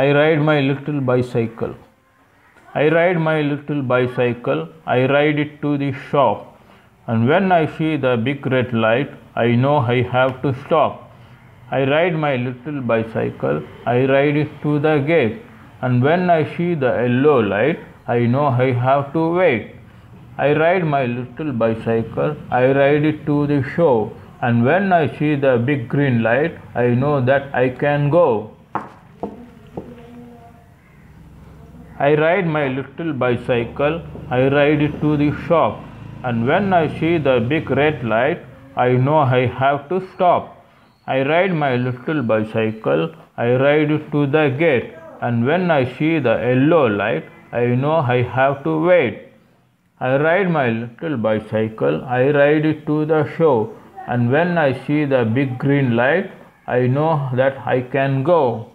I ride my little bicycle. I ride my little bicycle. I ride it to the shop. And when I see the big red light, I know I have to stop. I ride my little bicycle. I ride it to the gate. And when I see the yellow light, I know I have to wait. I ride my little bicycle. I ride it to the show. And when I see the big green light, I know that I can go. I ride my little bicycle. I ride it to the shop. And when I see the big red light, I know I have to stop. I ride my little bicycle. I ride it to the gate. And when I see the yellow light, I know I have to wait. I ride my little bicycle. I ride it to the show. And when I see the big green light, I know that I can go.